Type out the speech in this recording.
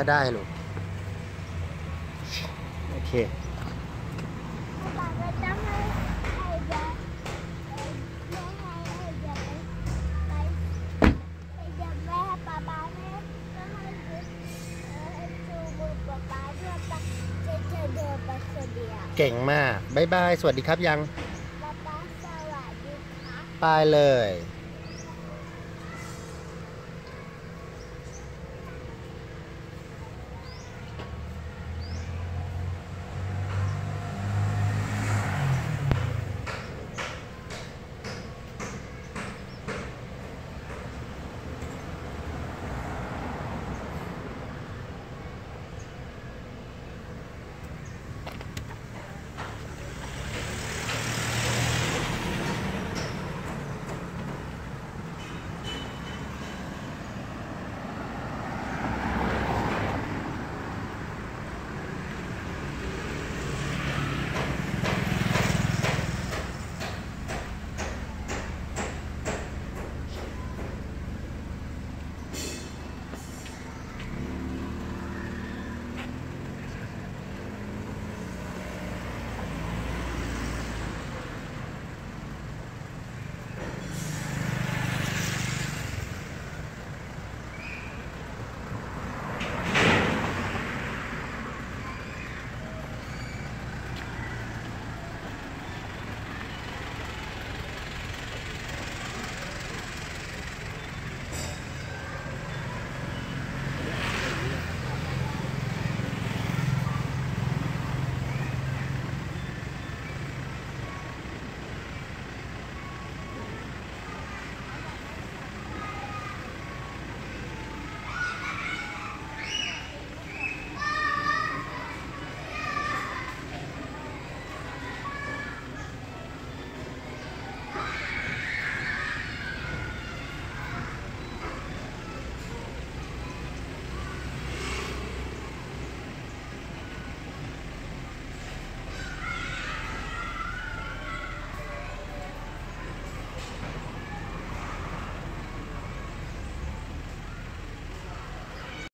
ถ้าได้ลูกโอเคเก่งมาก บ๊ายบาย สวัสดีครับยังบ๊ายาสวัสดีค่ไปเลย